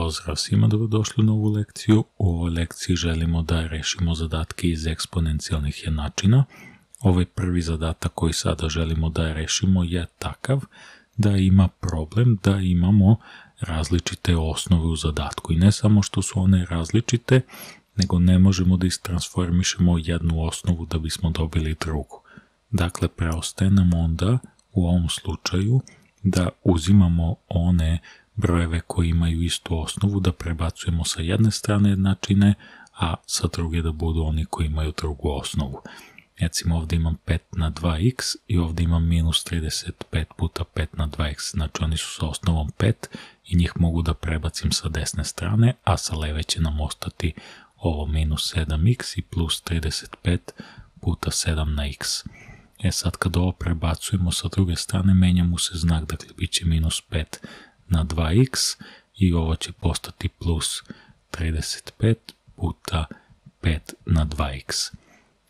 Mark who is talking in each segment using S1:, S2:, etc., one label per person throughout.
S1: Pozdrav svima, dobrodošli u novu lekciju. U ovoj lekciji želimo da rešimo zadatke iz eksponencijalnih jednačina. Ovaj prvi zadatak koji sada želimo da rešimo je takav da ima problem da imamo različite osnove u zadatku. I ne samo što su one različite, nego ne možemo da istransformišemo jednu osnovu da bismo dobili drugu. Dakle, preostaje nam onda u ovom slučaju da uzimamo one brojeve koji imaju istu osnovu da prebacujemo sa jedne strane jednačine, a sa druge da budu oni koji imaju drugu osnovu. Recimo ovde imam 5 na 2x i ovde imam minus 35 puta 5 na 2x, znači oni su sa osnovom 5 i njih mogu da prebacim sa desne strane, a sa leve će nam ostati ovo minus 7x i plus 35 puta 7 na x. E sad kad ovo prebacujemo sa druge strane, menja mu se znak, dakle bit će minus 5 na 2x i ovo će postati plus 35 puta 5 na 2x.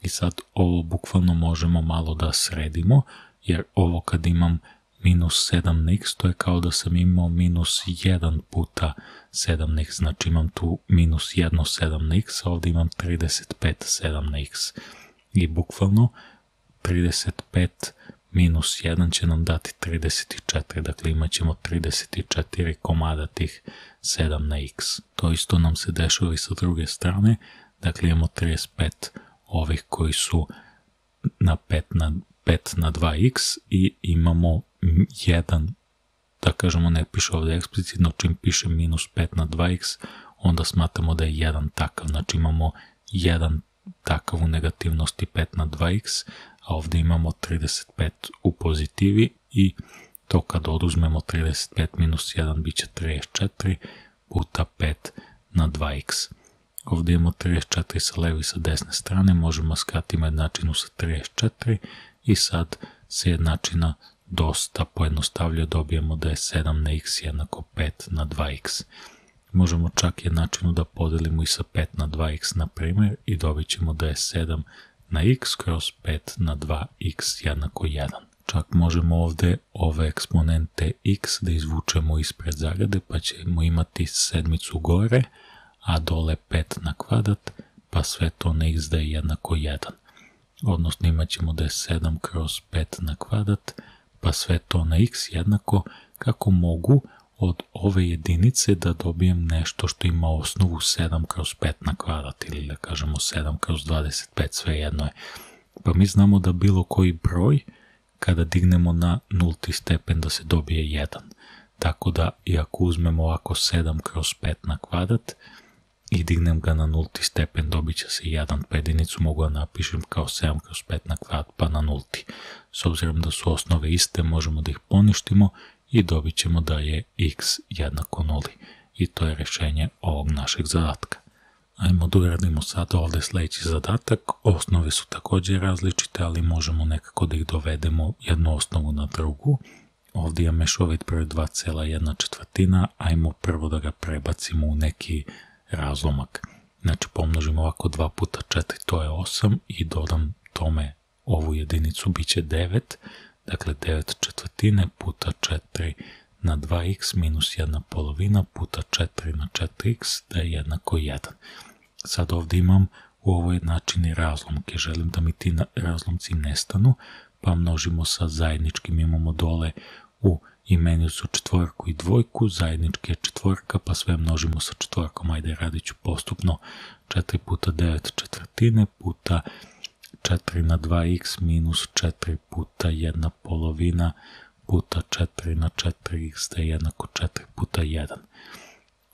S1: I sad ovo bukvalno možemo malo da sredimo, jer ovo kad imam minus 7 na x, to je kao da sam imao minus 1 puta 7 na x, znači imam tu minus 1 7 na x, a ovde imam 35 7 na x. I bukvalno 35 minus 1 će nam dati 34, dakle imat ćemo 34 komada tih 7 na x. To isto nam se dešava i sa druge strane, dakle imamo 35 ovih koji su na 5 na, 5 na 2x i imamo 1, da kažemo ne piše ovde eksplicitno, čim piše minus 5 na 2x, onda smatramo da je 1 takav, znači imamo 1 takav u negativnosti 5 na 2x, a ovde imamo 35 u pozitivi i to kad oduzmemo 35 minus 1 bit će 34 puta 5 na 2x. Ovde imamo 34 sa leve i sa desne strane, možemo skratiti jednačinu sa 34 i sad se jednačina dosta pojednostavlja, dobijemo da je 7 na x jednako 5 na 2x. Možemo čak jednačinu da podelimo i sa 5 na 2x na primjer i dobit ćemo da je 7 na x kroz 5 na 2x jednako 1. Čak možemo ovde ove eksponente x da izvučemo ispred zagrade, pa ćemo imati sedmicu gore, a dole 5 na kvadrat, pa sve to na x da je jednako 1. Odnosno imat ćemo da je 7 kroz 5 na kvadrat, pa sve to na x jednako kako mogu od ove jedinice da dobijem nešto što ima osnovu 7 kroz 5 na kvadrat ili da kažemo 7 kroz 25, sve jedno je. Pa mi znamo da bilo koji broj kada dignemo na nulti stepen da se dobije 1. Tako da i ako uzmemo ovako 7 kroz 5 na kvadrat i dignem ga na nulti stepen dobit će se 1, pa jedinicu mogu da napišem kao 7 kroz 5 na kvadrat pa na nulti. S obzirom da su osnove iste možemo da ih poništimo i dobit ćemo da je x jednako nuli. I to je rešenje ovog našeg zadatka. Ajmo da uradimo sada ovde sledeći zadatak. Osnove su takođe različite, ali možemo nekako da ih dovedemo jednu osnovu na drugu. Ovde je mešovit broj 2,1 četvrtina, ajmo prvo da ga prebacimo u neki razlomak. Znači pomnožimo ovako 2 puta 4, to je 8 i dodam tome ovu jedinicu, bit će 9, Dakle, 9 četvrtine puta 4 na 2x minus 1 polovina puta 4 na 4x da je jednako 1. Sad ovde imam u ovoj jednačini razlomke. Želim da mi ti razlomci nestanu, pa množimo sa zajedničkim. Imamo dole u imenicu četvorku i dvojku, zajednički je četvorka, pa sve množimo sa četvorkom. Ajde, radit ću postupno 4 puta 9 četvrtine puta 4 na 2x minus 4 puta 1 polovina puta 4 na 4x da je jednako 4 puta 1.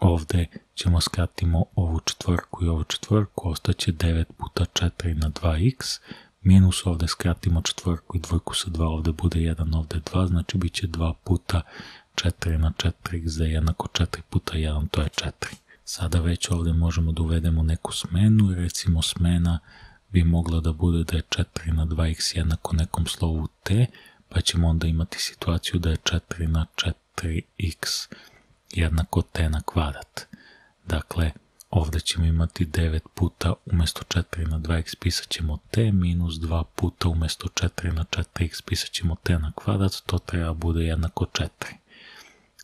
S1: Ovde ćemo skratimo ovu četvorku i ovu četvorku, ostaće 9 puta 4 na 2x, minus ovde skratimo četvorku i dvojku sa 2, ovde bude 1, ovde 2, znači bit će 2 puta 4 na 4x da je jednako 4 puta 1, to je 4. Sada već ovde možemo da uvedemo neku smenu, recimo smena bi mogla da bude da je 4 na 2x jednako nekom slovu t, pa ćemo onda imati situaciju da je 4 na 4x jednako t na kvadrat. Dakle, ovde ćemo imati 9 puta umesto 4 na 2x pisat ćemo t minus 2 puta umesto 4 na 4x pisat ćemo t na kvadrat, to treba bude jednako 4.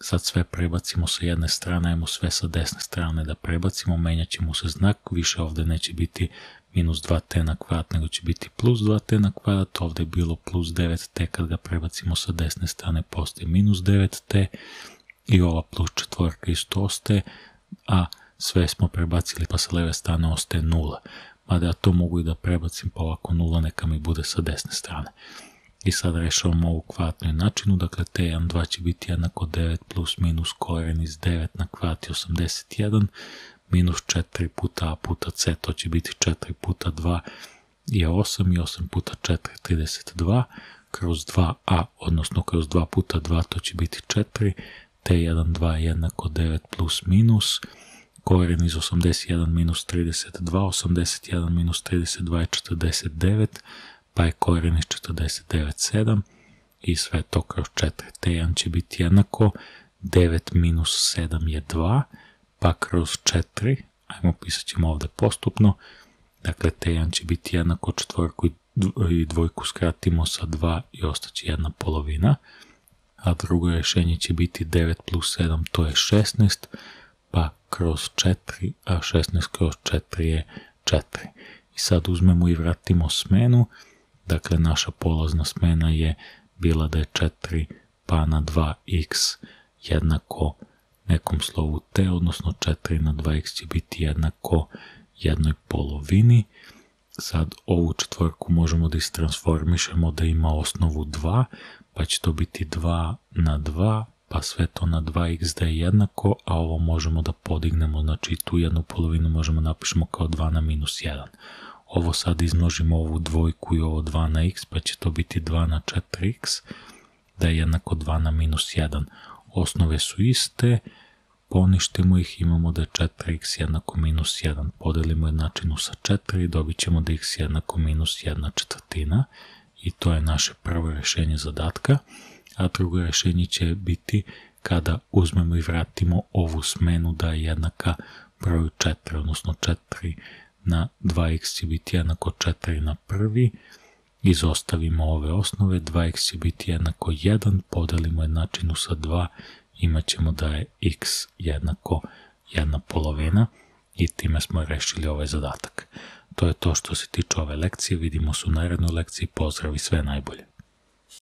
S1: sad sve prebacimo sa jedne strane, ajmo sve sa desne strane da prebacimo, menjat ćemo se znak, više ovde neće biti minus 2t na kvadrat, nego će biti plus 2t na kvadrat, ovde je bilo plus 9t, kad ga prebacimo sa desne strane postoji minus 9t i ova plus četvorka isto ostaje, a sve smo prebacili pa sa leve strane ostaje nula. Mada ja to mogu i da prebacim pa ovako nula neka mi bude sa desne strane. I sad rešavamo ovu kvadratnu načinu, dakle t1, 2 će biti jednako 9 plus minus koren iz 9 na kvadrat je 81, minus 4 puta a puta c, to će biti 4 puta 2 je 8 i 8 puta 4 32, kroz 2a, odnosno kroz 2 puta 2 to će biti 4, t1, 2 jednako 9 plus minus, koren iz 81 minus 32, 81 minus 32 je 49, pa je koren iz 49 7 i sve to kroz 4. T1 će biti jednako 9 minus 7 je 2, pa kroz 4, ajmo pisat ćemo ovde postupno, dakle T1 će biti jednako četvorku i dvojku skratimo sa 2 i ostaće jedna polovina, a drugo rešenje će biti 9 plus 7, to je 16, pa kroz 4, a 16 kroz 4 je 4. I sad uzmemo i vratimo smenu, dakle naša polazna smena je bila da je 4 pa na 2x jednako nekom slovu t, odnosno 4 na 2x će biti jednako jednoj polovini. Sad ovu četvorku možemo da istransformišemo da ima osnovu 2, pa će to biti 2 na 2 pa sve to na 2x da je jednako, a ovo možemo da podignemo, znači tu jednu polovinu možemo napišemo kao 2 na minus 1. Ovo sad izmnožimo ovu dvojku i ovo 2 na x, pa će to biti 2 na 4x, da je jednako 2 na minus 1. Osnove su iste, poništimo ih, imamo da je 4x jednako minus 1. Podelimo jednačinu sa 4 i dobit ćemo da x jednako minus 1 četvrtina i to je naše prvo rešenje zadatka a drugo rešenje će biti kada uzmemo i vratimo ovu smenu da je jednaka broju 4, odnosno 4 na 2x će jednako 4 na prvi, izostavimo ove osnove, 2x će jednako 1, podelimo jednačinu sa 2, imat ćemo da je x jednako jedna polovina i time smo rešili ovaj zadatak. To je to što se tiče ove lekcije, vidimo se u narednoj lekciji, pozdrav i sve najbolje.